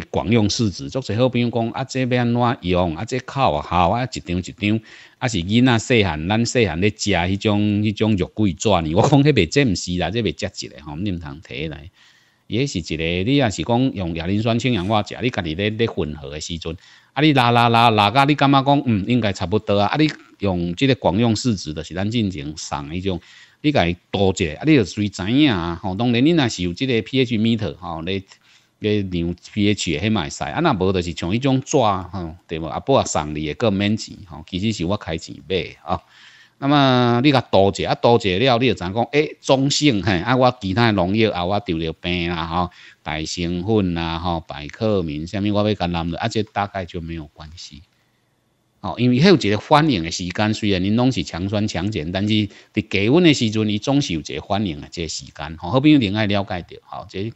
个广用试纸，做者好比如讲啊，这要安怎用？啊，这口啊好啊，一张一张。啊，是囡仔细汉，咱细汉咧食迄种迄种肉桂纸呢？我讲迄袂这毋是啦，这袂食一个吼，你毋通摕来。也是一个，你也是讲用亚磷酸氢氧化钾，你家己咧咧混合的时阵，啊，你拉拉拉拉甲，你感觉讲嗯，应该差不多啊。啊，你用即个广用试纸的是咱进前送迄种，你家己倒一下，啊，你就随知影啊。吼，当然你若是有即个 pH meter 吼，咧咧量 pH 迄嘛会使，啊，若无就是像迄种纸吼，对无？啊，不啊送你个个免钱吼，其实是我开钱买吼。那么你甲多者啊，多者了，你就知影讲，诶，中性嘿，啊，我其他农药啊，我丢了病啦，吼，大成分啦，吼，百克明，啥物我要甲淋了，啊，这大概就没有关系，哦，因为迄有一个反应的时间，虽然恁拢是强酸强碱，但是伫低温的时阵，伊总是有一个反应的这个时间，吼，好比另爱了解着，吼，这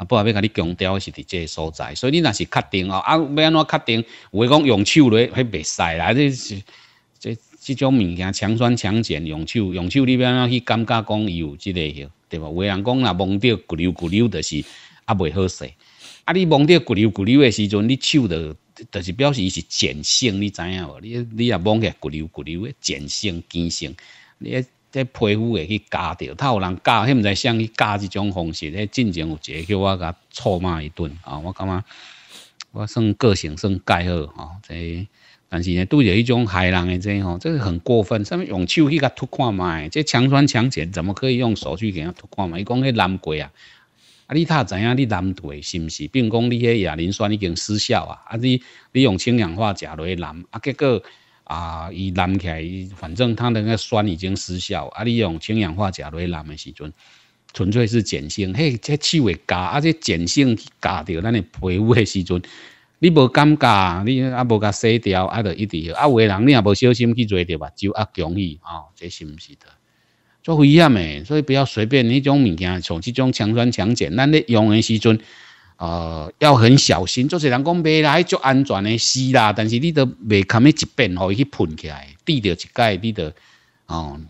啊，不要甲你强调是伫这个所在，所以你若是确定哦，啊，要安怎确定？有诶讲用手咧，迄袂使啦，这是这。即种物件强酸强碱，用手用手，你要安怎去感觉讲伊有即个 hiệu，对无？有人讲若摸着骨溜骨溜，就是啊袂好势。啊，你摸着骨溜骨溜的时阵，你手就就是表示伊是碱性，你知影无？你你也摸起骨溜骨溜的碱性碱性，你这皮肤会去夹着，他有人夹，迄毋知像去夹即种方式，迄进前有一个叫我甲臭骂一顿啊！我感觉我算个性算介好吼，这。但是呢，拄着一种害人的这吼，这个很过分。上面用手去甲涂看卖，这强酸强碱怎么可以用手去给他涂看卖？伊讲迄蓝过啊，啊你他知影？你蓝对是毋是？比如讲你迄亚磷酸已经失效啊，啊你你用氢氧化钾来蓝，啊结果啊伊蓝起来，反正它的那个酸已经失效，啊你用氢氧化钾来蓝的时阵，纯粹是碱性，嘿这气味加，啊这碱性去加掉咱的皮肤的时阵。你无感觉，你啊无甲洗掉，啊着一直啊，有诶人你也无小心去做着目睭啊，容易哦，这是毋是的？做危险诶，所以不要随便迄种物件，像即种强酸强碱，咱咧用诶时阵，呃，要很小心。做些人讲买来就安全的，是啦，但是你都袂堪咩一遍吼伊去喷起来，滴着一盖，你着哦，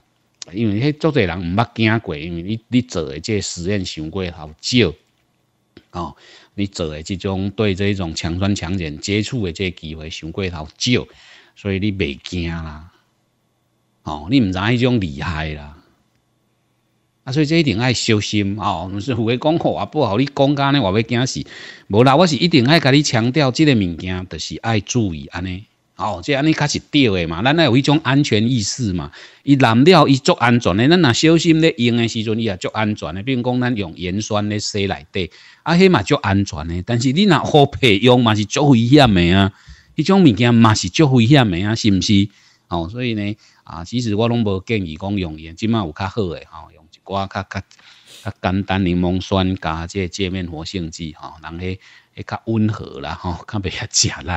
因为迄做些人毋捌惊过，因为你你做诶这实验伤过好少哦。你做的这种对这种强酸强碱接触的这机会上过头少，所以你袂惊啦。哦，你毋知迄种厉害啦。啊，所以这一定爱小心哦。毋是有诶讲好啊，不好你讲干呢，我要惊死。无啦，我是一定爱甲你强调，这个物件就是爱注意安尼。哦，即安尼较是对诶嘛，咱有一种安全意识嘛。伊染料伊足安全诶，咱若小心咧用诶时阵，伊也足安全诶。比如讲，咱用盐酸咧洗内底，啊，迄嘛足安全诶。但是你若好配用嘛是足危险诶啊！迄种物件嘛是足危险诶啊，是毋是？哦，所以呢，啊，其实我拢无建议讲用盐，即码有较好诶，吼，寡较较较简单柠檬酸加即界面活性剂，吼，人迄会较温和啦，吼，较袂遐食力。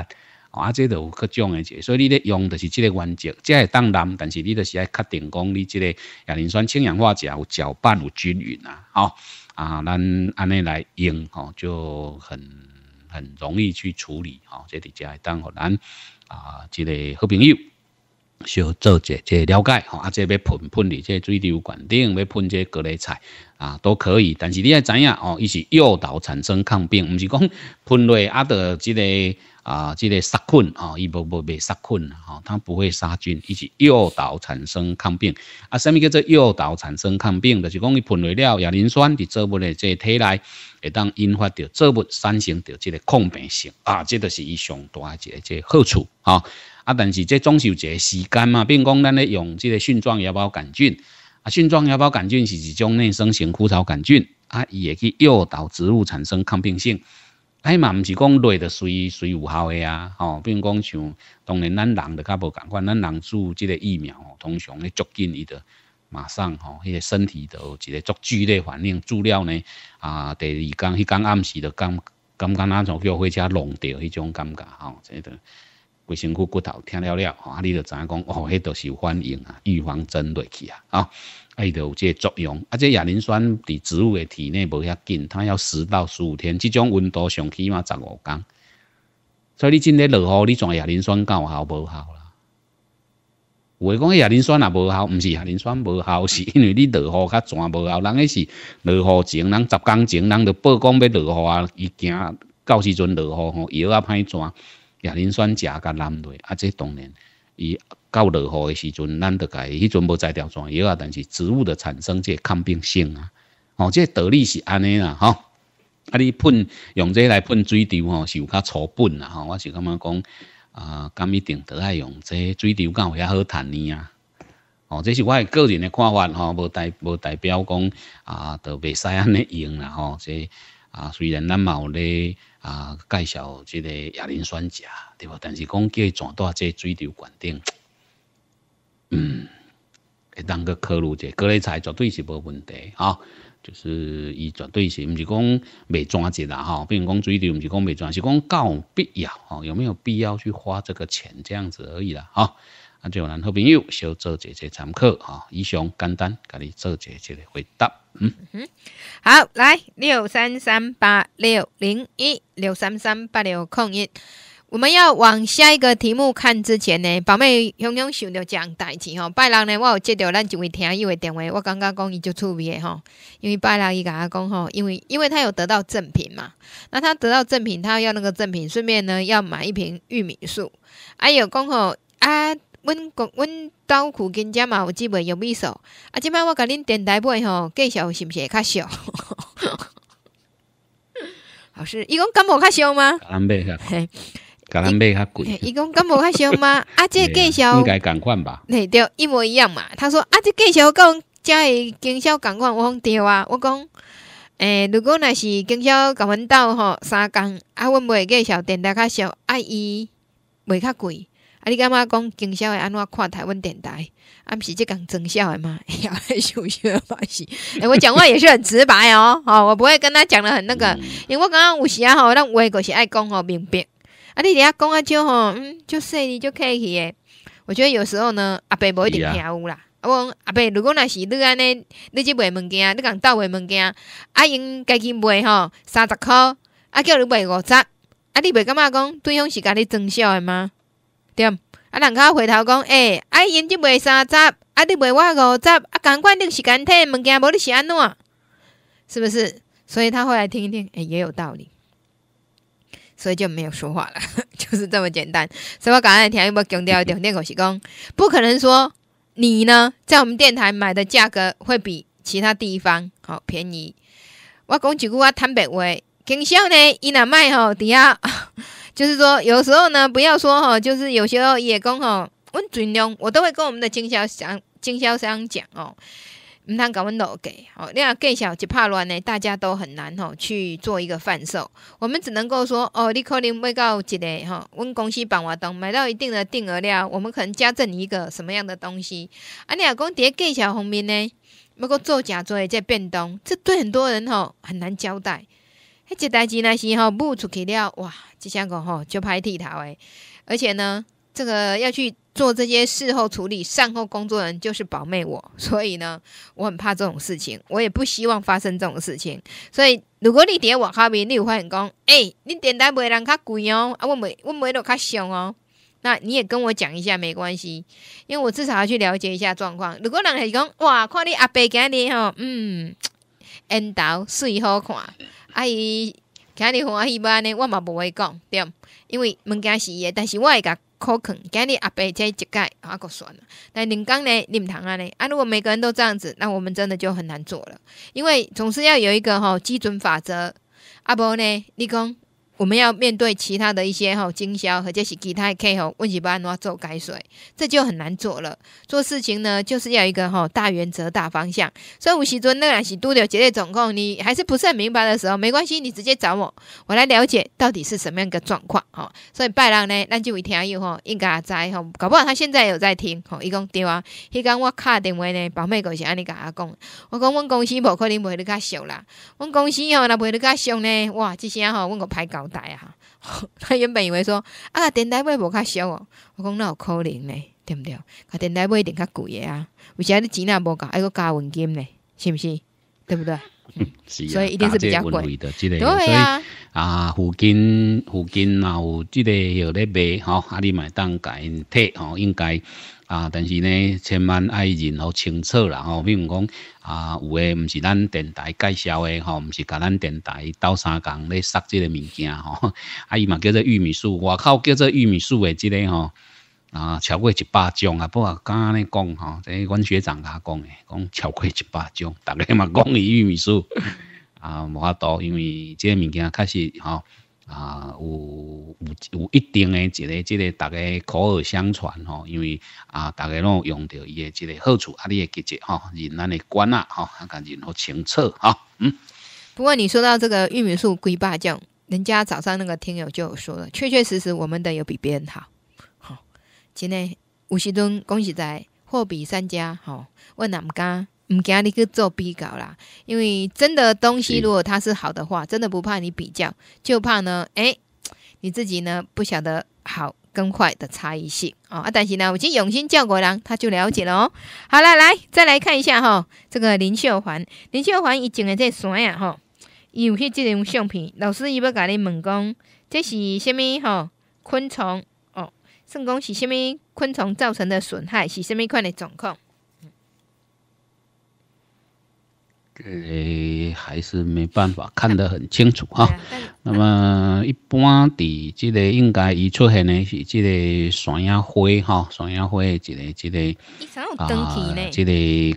啊，这都有各种诶，所以你咧用的是这个原则，即会当然，但是你就是爱确定讲你这个亚磷酸氢氧化钾有搅拌有均匀啊，吼啊，咱安尼来用吼，就很很容易去处理吼，这伫遮会当互咱啊，即个好朋友。小做这这了解吼，啊，这要喷喷的这水流管顶，要喷这各类菜啊，都可以。但是你要知影哦，伊是诱导产生抗病，毋是讲 喷落啊的这个啊，这个杀菌哦，伊无无被杀菌吼，它不会杀菌，伊是诱导产生抗病。啊，什么叫做诱导产生抗病？就是讲伊喷落了亚磷酸伫作物的这体内，会当引发着作物产生着这个抗病性啊，这就是伊上大一个这好处吼。啊，啊但是这总是有一个时间嘛，比如讲咱咧用这个菌状芽孢杆菌，啊，菌状芽孢杆菌是一种内生型枯草杆菌，啊，伊会去诱导植物产生抗病性。哎嘛，毋是讲落的随随有效的啊，吼，比如讲像当然咱人就较无共款，咱人注这个疫苗吼，通常咧足紧伊的马上吼，迄个身体就一个足剧烈反应，注了呢，啊，第二工迄工暗时就感感觉那种叫火车弄掉迄种感觉吼，这个。规身躯骨头听了了，吼，啊，你就知影讲，哦，迄都是有反应啊，预防针落去啊，啊，啊，伊著有这个作用。啊，这亚磷酸伫植物的体内无遐紧，它要十到十五天，即种温度上起码十五天。所以你真咧落雨，你种亚磷酸有效无效啦？有诶讲亚磷酸也无效，毋是亚磷酸无效，是因为你落雨较全无效。人迄是落雨前，人十工前，人就报讲要落雨啊，伊惊到时阵落雨吼，药啊歹转。亚磷酸钾甲蓝类，啊，这当然，伊到落雨的时阵，咱得该迄阵无再调转药啊，但是植物的产生这抗病性啊，哦，这道理是安尼啦，吼，啊，你喷用这来喷水稻吼，是有较粗本啦，吼，我是感觉讲啊，咁一定得爱用这水稻敢有遐好趁呢啊，哦，这是我个人的看法吼，无代无代表讲啊，都袂使安尼用啦，吼，这啊，虽然咱嘛有咧。啊，介绍即个亚磷酸钾，对无？但是讲叫伊转到这水流管顶，嗯，会当个考虑者，各类菜绝对是无问题吼，就是伊绝对是毋是讲未转一啦吼，比如讲水流毋是讲未转，是讲够必要吼，有没有必要去花这个钱这样子而已啦吼。啊，就咱好朋友小做姐姐参考哈，以上简单，甲你做姐姐的回答。嗯哼，好，来六三三八六零一六三三八六空一，我们要往下一个题目看之前呢，宝妹雄雄想着讲代志吼，拜六呢我有接到咱一位听友的电话，我刚刚讲伊就趣味的吼，因为拜六伊甲他讲吼，因为因为他有得到赠品嘛，那他得到赠品，他要那个赠品，顺便呢要买一瓶玉米素，还有讲吼啊。阮国阮兜附近遮嘛有即卖玉米素，啊！即摆我甲恁电台买吼，介绍是毋是会较俗？老师，伊讲敢无较俗吗？甲咱买较，甲咱买较贵。伊讲敢无较俗吗？啊，这介绍 应该共款吧？对，对，一模一样嘛。他说啊，这介绍讲遮的经销共款，我讲对啊。我讲，诶，如果若是经销甲阮兜吼三工，啊，阮袂介绍电台较俗，啊，伊袂较贵。啊！你感觉讲经销的安怎看台湾电台？啊，毋是即讲增销的吗？要来休息的发是。诶，我讲话也是很直白哦，吼，我不会跟他讲的很那个，因为我刚刚有时啊吼，咱话个是爱讲吼明白。啊，你底下讲啊就吼，嗯，就说你就可以诶。我觉得有时候呢，阿伯无一定听有啦。啊，我阿伯，如果若是你安尼，你即卖物件，你共倒卖物件，啊，因家己卖吼三十箍，啊，叫你卖五十，啊，你袂感觉讲对方是甲你增销的吗？对，啊，人家回头讲，诶，啊，因只卖三十，啊，你卖我五十，啊，赶快你时间摕物件，无你是安怎？是不是？所以他后来听一听，诶，也有道理，所以就没有说话了，就是这么简单。所以我刚才听一波强调一点，电口是讲，不可能说你呢在我们电台买的价格会比其他地方好便宜。我讲一句话坦白话，经销呢，伊若卖吼，底下。就是说，有时候呢，不要说哈，就是有时候也讲哈，我尽量我都会跟我们的经销商、经销商讲哦，唔通搞阮老给哦，你若计小就怕乱呢，大家都很难哈去做一个贩售。我们只能够说哦，你可能买到一个哈，阮公司帮我东买到一定的定额量，我们可能加赠你一个什么样的东西。啊，你讲伫计小方面呢，不过做假做这变动，这对很多人哈很难交代。迄这代志那时候不出去了，哇！即香港吼就拍剃头诶，而且呢，这个要去做这些事后处理、善后工作人就是宝妹我，所以呢，我很怕这种事情，我也不希望发生这种事情。所以，如果你伫外口面，你有发现讲，诶，你电台卖人较贵哦，啊，我卖我卖都较俗哦，那你也跟我讲一下没关系，因为我至少要去了解一下状况。如果人是讲哇，看你阿伯今日吼，嗯，缘投水好看，啊伊今日欢喜安尼，我嘛无会讲对，因为物件是伊的，但是我会甲口肯，今日阿伯这一届啊，够算了。但恁讲呢，林堂啊呢，啊，如果每个人都这样子，那我们真的就很难做了，因为总是要有一个吼基准法则。啊，无呢，你讲。我们要面对其他的一些哈经销或者是其他的客户，问题不按怎做改水，这就很难做了。做事情呢，就是要一个哈大原则、大方向。所以，吴锡尊那然是都了节类总控，你还是不是很明白的时候，没关系，你直接找我，我来了解到底是什么样一个状况哈。所以拜郎呢，那就一听以后应该在哈，搞不好他现在有在听哈。伊讲对啊，伊讲我卡电话呢，宝妹哥是安尼甲他讲，我讲阮公司无可能卖你较俗啦，阮公司吼若卖你较俗呢，哇，这些吼阮个排高。台啊！他原本以为说啊，电台买无较俗哦。我讲那有可能呢，对不对？啊，电台买一定较贵的啊。为啥你钱也无够，还个加文金呢？是不是？对不对？是啊，所以一定是比较贵的。对啊，啊，附近附近嘛有这个有咧卖吼，啊，你买当甲因退吼，应该。啊，但是呢，千万爱认好清楚啦吼。比如讲啊，有诶毋是咱电台介绍诶吼，毋是甲咱电台斗相共咧杀即个物件吼。啊，伊嘛叫做玉米树，外口叫做玉米树诶，即个吼啊，超过一百种啊。不过刚刚咧讲吼，即阮学长甲讲诶，讲超过一百种，逐个嘛讲伊玉米树 啊，无法度，因为即个物件确实吼。啊，有有有一定的一个，即个大家口耳相传吼，因为啊，大家拢用着伊的即个好处，啊，你会记者吼，认咱的管啊，吼，啊，认好清楚吼，嗯。不过你说到这个玉米树龟霸酱，人家早上那个听友就有说了，确确实实我们的有比别人好。好，今天吴锡敦恭喜在货比三家，好，问哪唔敢？唔惊你去做比较啦，因为真的东西如果它是好的话，真的不怕你比较，就怕呢，哎，你自己呢不晓得好跟坏的差异性哦。啊，但是呢，我经用心教过人，他就了解了哦。好了，来再来看一下哈，这个林秀环，林秀环伊种的这山呀哈，伊有去这张相片，老师伊要甲你问讲，这是虾米哈昆虫哦？算讲是虾米昆虫造成的损害，是虾米款的状况？呃，还是没办法看得很清楚哈。那么一般的这个应该伊出现的是这个山野花哈，山野花一个这个啊，这个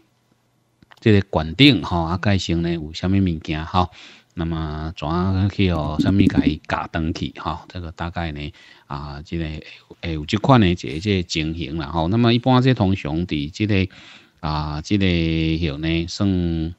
这个管顶哈，啊，盖成呢有啥物物件哈？那么怎样去哦？啥物甲伊夹登去哈？这个大概呢啊，这个诶有这款的这这情形啦哈。那么一般这通常的这个啊，这个有呢算。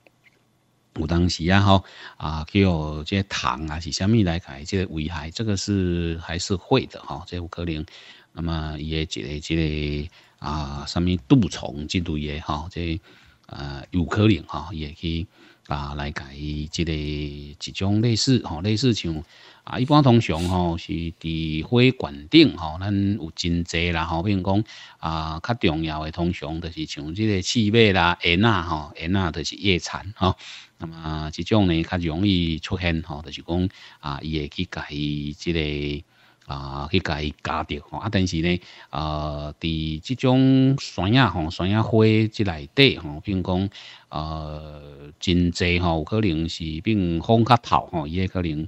有当时啊，吼啊，叫这糖啊是虾米来改这个危害，这个是还是会的哈，这有可能。那么也一个这个啊，什么杜虫之类的哈，这呃有可能哈，也去啊来改这个一种类似哈，类似像啊，一般通常吼是伫火管顶吼，咱有真济啦吼，比如讲啊，较重要的通常就是像这个刺尾啦、烟啊吼，烟啊就是夜蝉吼。那么这种呢，较容易出现吼，就是讲啊，伊会去甲伊即个啊，去甲伊加着吼。啊，但是呢，呃，伫即种山野吼，山野花即内底吼，比如讲呃，真济吼，有可能是并风较透吼，伊会可能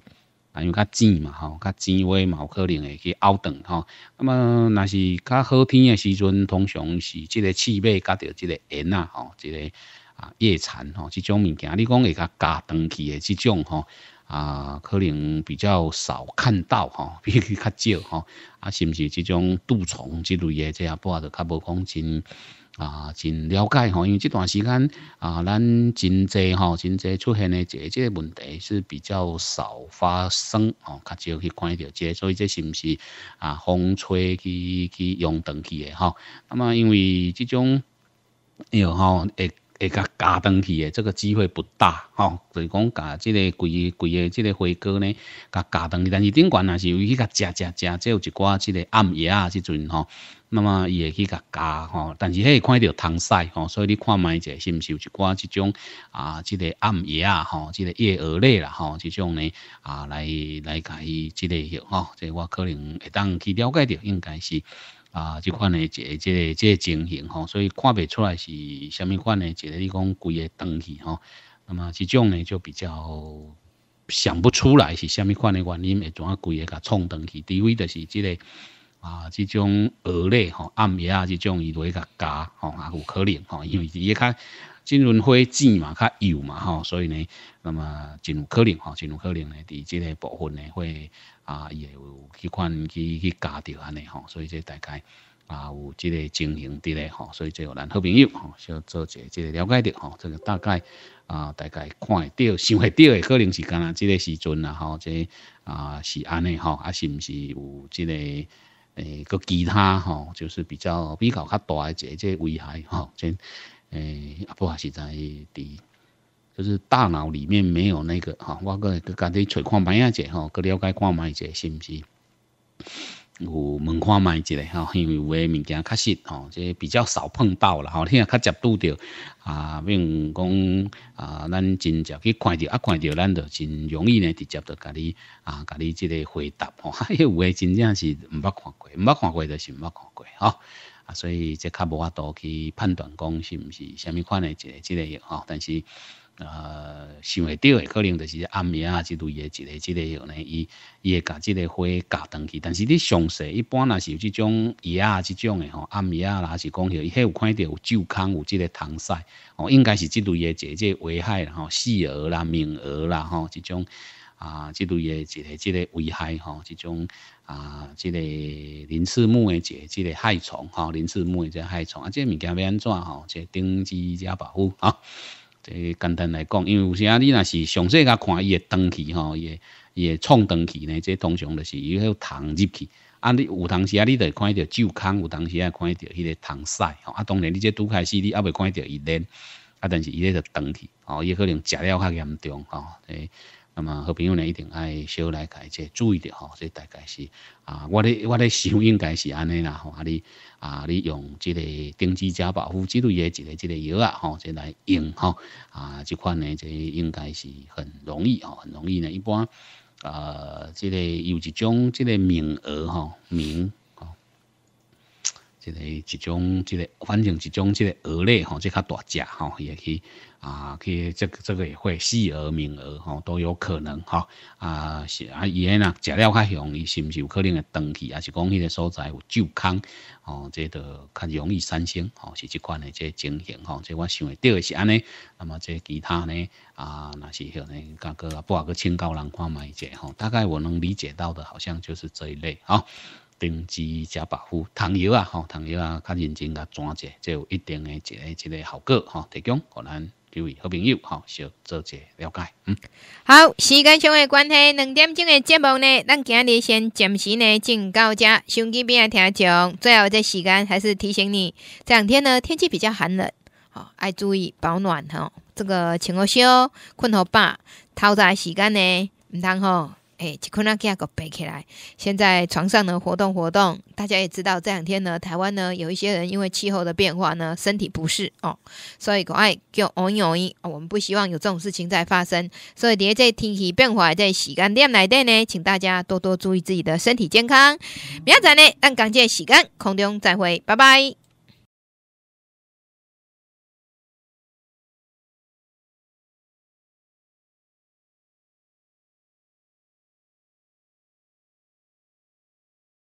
啊，因为较尖嘛吼，较尖话嘛，有可能会去凹断吼。那么若是较好天诶时阵，通常是即个刺尾加着即个烟啊吼，即个。啊，夜蝉吼，这种物件，你讲会甲加长期的这种吼，啊，可能比较少看到吼，比较较少吼，啊，是毋是这种杜虫之类的，这样不就较无讲真啊，真了解吼，因为这段时间啊，咱真济吼，真济出现的这这个问题是比较少发生吼，较少去看到这，所以这是毋是啊，风吹去去用长去的吼，那么因为这种有吼会。会甲加登去的，这个机会不大，吼，就是讲甲即个规规个即个花哥呢，甲加登去，但是顶悬也是有去甲食食食，即有一寡即个暗夜啊，即阵吼，那么伊会去甲加吼，但是迄会看到汤晒吼，所以你看觅者是毋是有一寡即种啊，即个暗叶啊吼，即个叶蛾类啦吼，即种呢啊来来甲伊即个药吼，即我可能会当去了解着，应该是啊即款诶，即即个即个情形吼，所以看袂出来是虾米款诶一个你讲规个长去吼，那么即种呢就比较想不出来是虾米款诶原因会怎啊规个甲冲长去，除非就是即个。啊，即种恶劣吼，暗夜啊，即种伊会甲加吼，啊有可能吼，因为伊较金轮花籽嘛，较幼嘛吼，所以呢，那么真有可能吼，真有可能呢，伫即个部分呢会啊，伊会有去款去去加着安尼吼，所以这大概啊有即个情形伫咧吼，所以就有咱好朋友吼，小做者即个了解着吼，这个大概啊大概看会到、想会到的可能是干呐，即个时阵啦吼，这啊是安尼吼，啊是毋是有即个？诶，个其他吼，就是比较比较较大诶，这这危害吼，这诶，啊不管是在伫，就是大脑里面没有那个哈，我个个家己揣看卖一者吼，个了解看卖者是毋是？有问看卖一个吼，因为有诶物件确实吼，这比较少碰到啦吼，你若较接拄着啊，比如讲啊，咱真正去看着啊，看着咱就真容易呢，直接就甲你啊，甲你即个回答吼，有诶真正是毋捌看过，毋捌看过就是毋捌看过吼，所以这较无法度去判断讲是毋是虾米款诶一个即个药吼，但是。呃，想会到诶，可能就是暗暝啊，之类诶一个即个药呢，伊伊会甲即个花夹断去。但是你详细一般若是有即种叶啊，即种诶吼，暗暝啊，还是讲迄迄有看到有旧康有即个糖晒，哦，应该是即类诶一个即危害啦，吼，细蛾啦、敏蛾啦，吼，即种啊，即类诶一个即个危害吼，即种啊，即个鳞翅目诶即个即个害虫，吼，鳞翅目诶即个害虫啊，即个物件要安怎吼，即顶级加保护啊。诶，简单来讲，因为有时啊，你若是详细甲看伊诶长气吼，伊诶伊诶创长气呢，即通常就是伊迄虫入去。啊，你有当时啊，你会看到旧坑，有当时啊看到迄个虫晒吼。啊，当然你即拄开始你还未看到伊咧，啊，但是伊咧就长去，吼，伊可能食了较严重吼。诶。那么好朋友呢，一定爱小来改这注意着吼，这大概是啊，我咧我咧想应该是安尼啦吼，啊你啊你用这个丁基加保护之类的一个这个药啊吼，这来用吼啊这款呢这应该是很容易吼，很容易呢，一般啊这个有一种这个名额吼名吼，这个一种这个反正一种这个蛾类吼，这较大只吼也去。啊，去这个这个也会细蛾、敏蛾吼都有可能哈啊是啊，伊个呢食了较容易，是毋是有可能会长去，还是讲迄个所在有旧康哦，这都较容易产生吼，是即款的这情形吼，这我想会到的是安尼。那么这其他呢啊，若是可能刚个不好个清高人看买者吼，大概我能理解到的，好像就是这一类啊。定期加保护糖油啊，吼糖油啊，较认真甲转者，这有一定的一个一个效果吼，提供可能。各位好朋友，好，小做者了解。嗯，好，时间上的关系，两点钟的节目呢，咱今日先暂时呢进到这，手机边听众。最后这时间还是提醒你，这两天呢天气比较寒冷，好，爱注意保暖哈。这个穿好少，困好饱，透早时间呢，唔通吼。哎，就困难给个背起来。先在床上呢活动活动。大家也知道，这两天呢，台湾呢有一些人因为气候的变化呢，身体不适哦，所以赶快叫哦一哦一。我们不希望有这种事情再发生。所以在这天气变化在时间点来的呢，请大家多多注意自己的身体健康。明仔载呢，按感谢时间空中再会，拜拜。